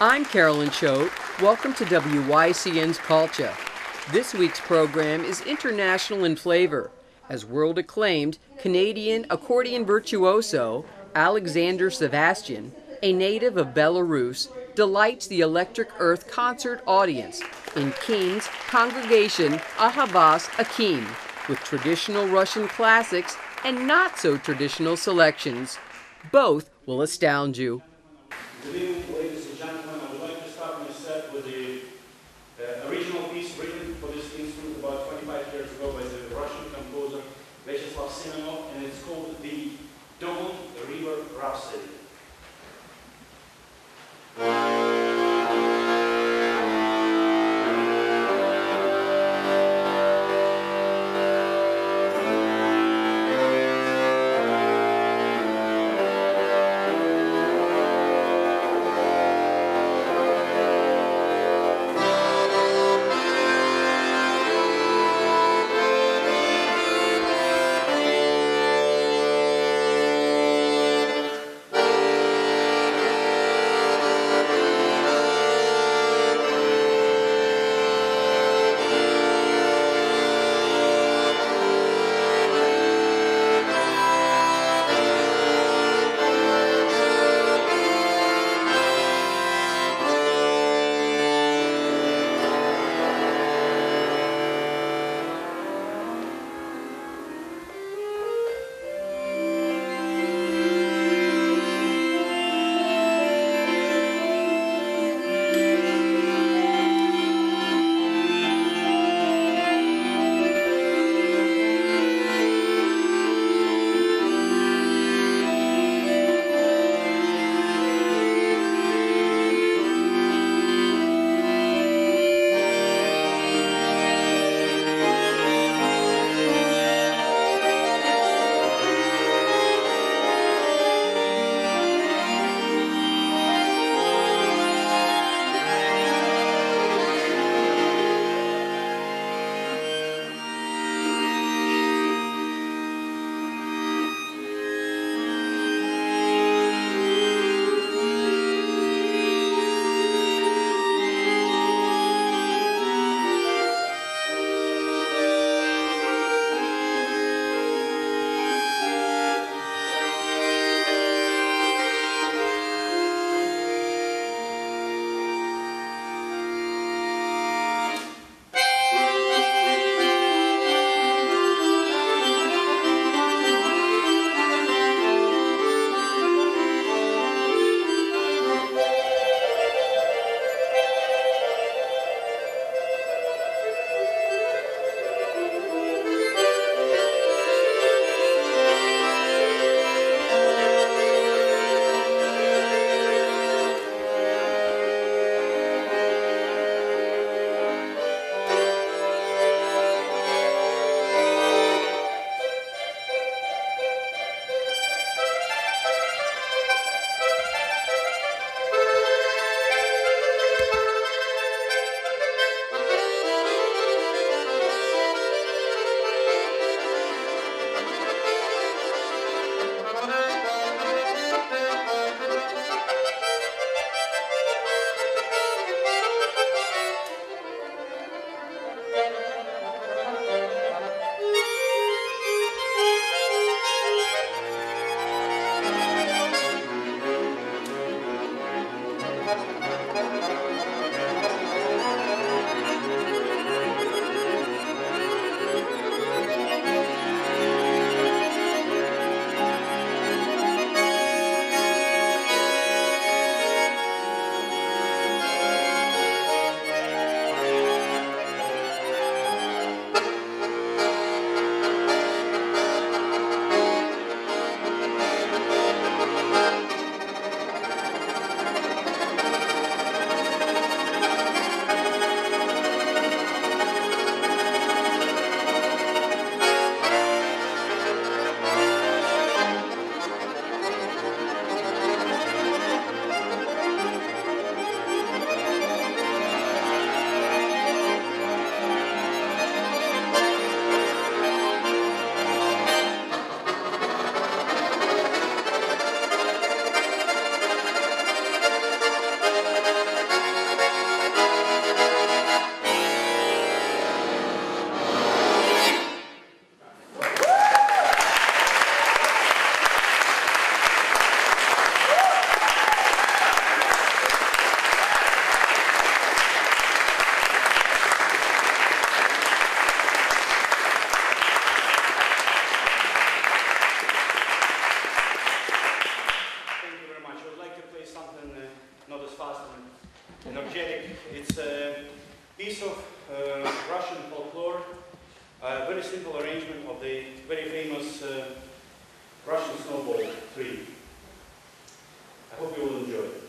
I'm Carolyn Choate. Welcome to WYCN's Culture. This week's program is international in flavor, as world acclaimed Canadian accordion virtuoso Alexander Sevastian, a native of Belarus, delights the Electric Earth concert audience in Keene's congregation Ahavas Achim with traditional Russian classics and not so traditional selections. Both will astound you. fast and, energetic. It's a piece of uh, Russian folklore, a very simple arrangement of the very famous uh, Russian snowball tree. I hope you will enjoy it.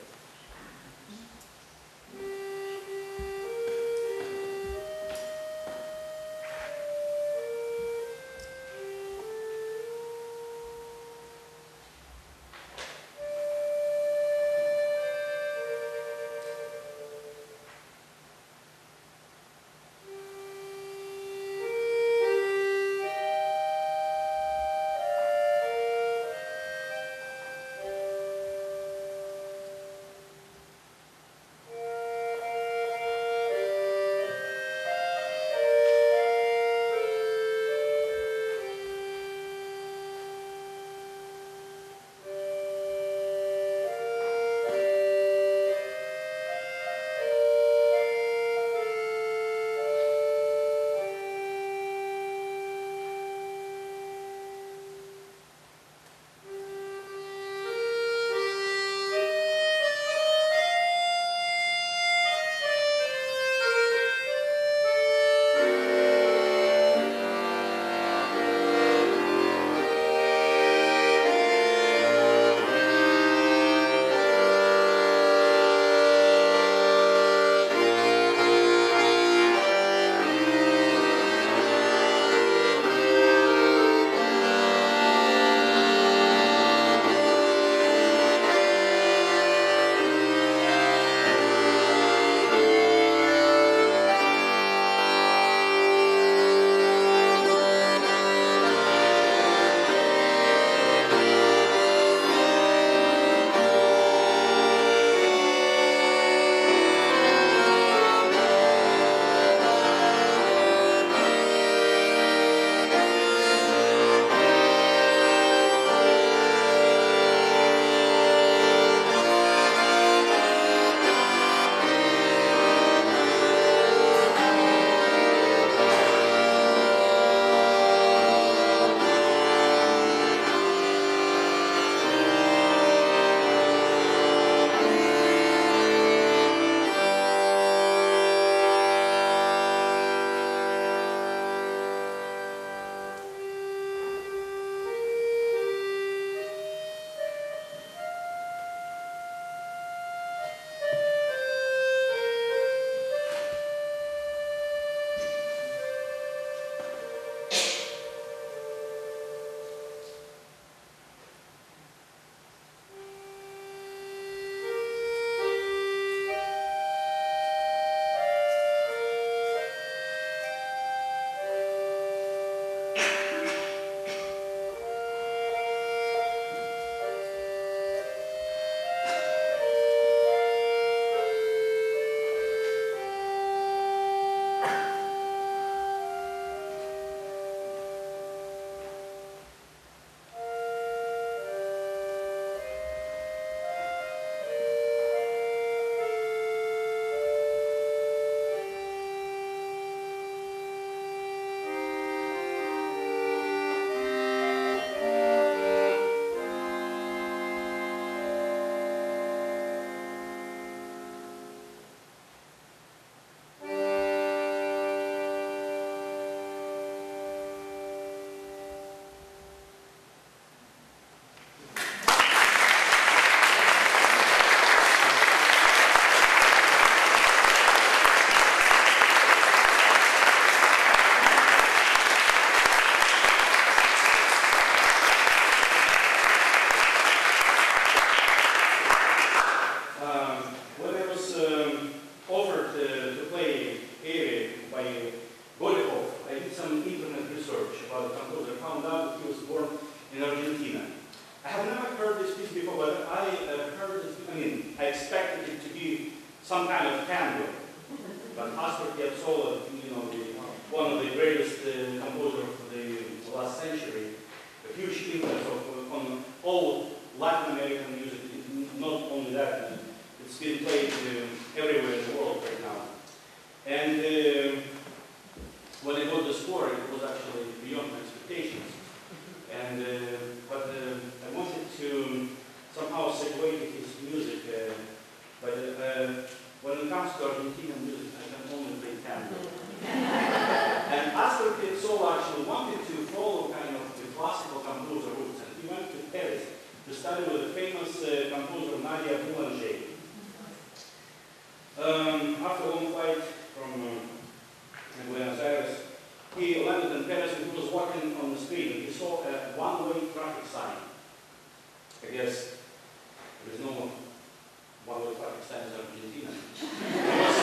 In Argentina. He was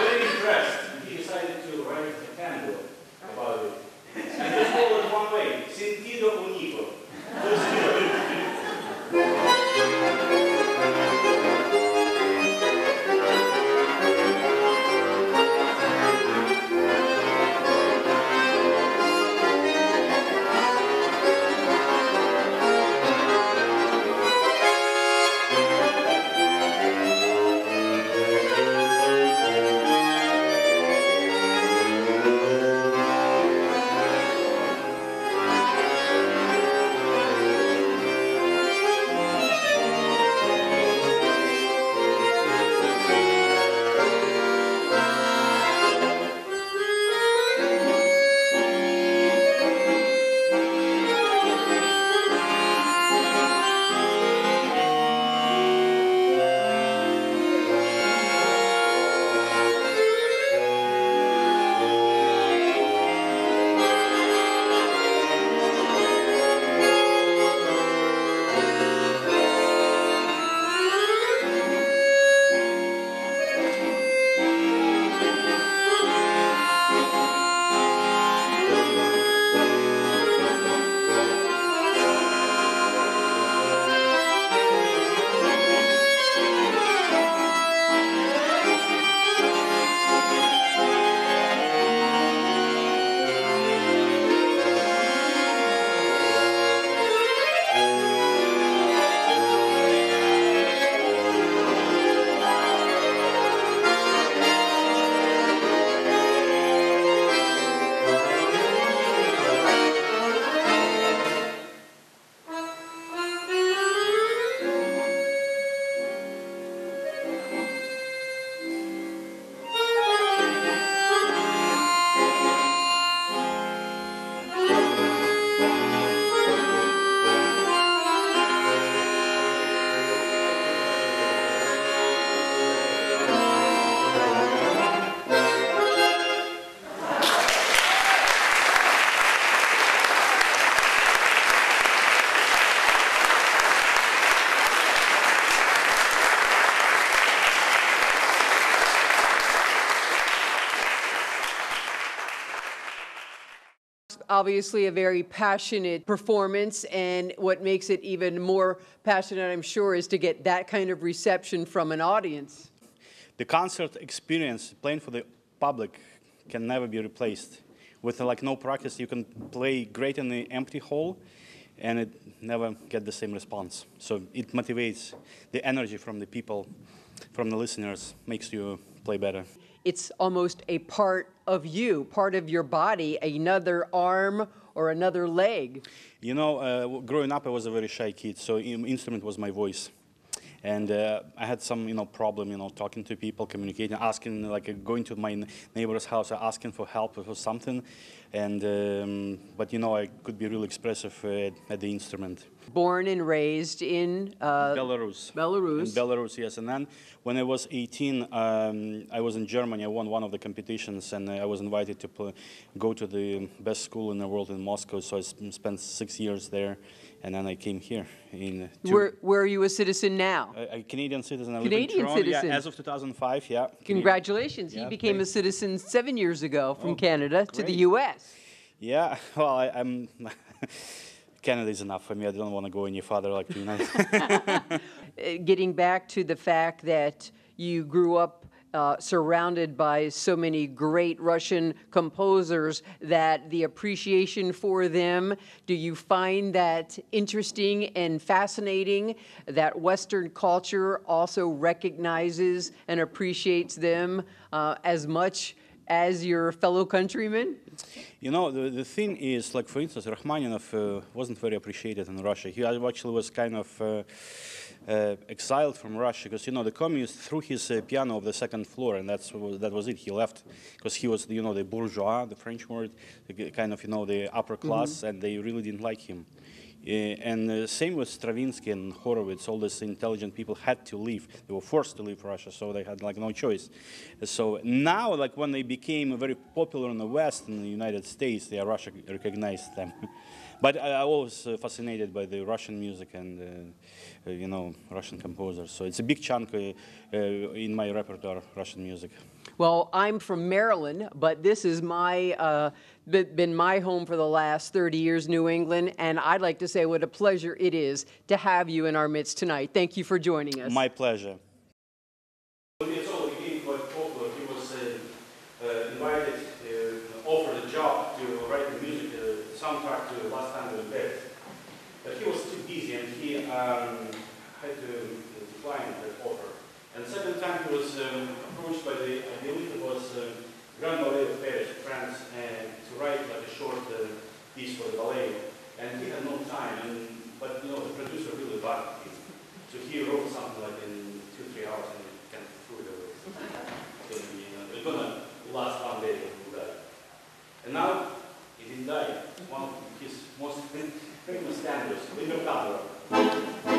very impressed and he decided to write a candle about it. And he told it one way, sentido unico. Obviously a very passionate performance, and what makes it even more passionate, I'm sure, is to get that kind of reception from an audience. The concert experience, playing for the public, can never be replaced. With like no practice, you can play great in the empty hall, and it never get the same response. So it motivates the energy from the people, from the listeners, makes you play better it's almost a part of you, part of your body, another arm or another leg. You know, uh, growing up, I was a very shy kid, so instrument was my voice. And uh, I had some, you know, problem, you know, talking to people, communicating, asking, like going to my neighbor's house, asking for help for something. And, um, but you know, I could be really expressive uh, at the instrument. Born and raised in uh, Belarus. Belarus. In Belarus, yes. And then when I was 18, um, I was in Germany. I won one of the competitions, and I was invited to go to the best school in the world in Moscow. So I spent six years there and then I came here. In where, where are you a citizen now? A, a Canadian citizen. I Canadian citizen. Yeah, as of 2005, yeah. Congratulations. Yeah, he became a citizen seven years ago from oh, Canada great. to the U.S. Yeah, well, I, am Canada is enough for me. I don't want to go any farther like the United uh, Getting back to the fact that you grew up uh, surrounded by so many great Russian composers that the appreciation for them, do you find that interesting and fascinating that Western culture also recognizes and appreciates them uh, as much as your fellow countrymen? You know, the, the thing is, like, for instance, Rachmaninoff uh, wasn't very appreciated in Russia. He actually was kind of uh, exiled from Russia because you know the communists threw his uh, piano off the second floor, and that's that was it. He left because he was you know the bourgeois, the French word, the kind of you know the upper mm-hmm. class, mm -hmm. and they really didn't like him. Uh, and uh, same with Stravinsky and Horowitz. All these intelligent people had to leave. They were forced to leave Russia, so they had like no choice. So now, like when they became very popular in the West, in the United States, yeah, Russia recognized them. but I, I was uh, fascinated by the Russian music and uh, uh, you know Russian composers. So it's a big chunk uh, uh, in my repertoire, Russian music. Well, I'm from Maryland, but this is my uh, been my home for the last 30 years, New England, and I'd like to say what a pleasure it is to have you in our midst tonight. Thank you for joining us. My pleasure. When Piazzolla became quite popular, he was uh, uh, invited, uh, offered a job to write the music uh, soundtrack to Last Tango in Paris. But he was too busy and he um, had to decline that offer. And the second time he was um, approached by the, I believe it was uh, Grand Ballet of Paris, France, and to write like a short uh, piece for the ballet. And he had no time, and, but you know, the producer really liked him. So he wrote something like in two, three hours and he kind of threw it away. so he, uh, it's gonna last one day and. And now he didn't die. One of his most famous standards, Libertango.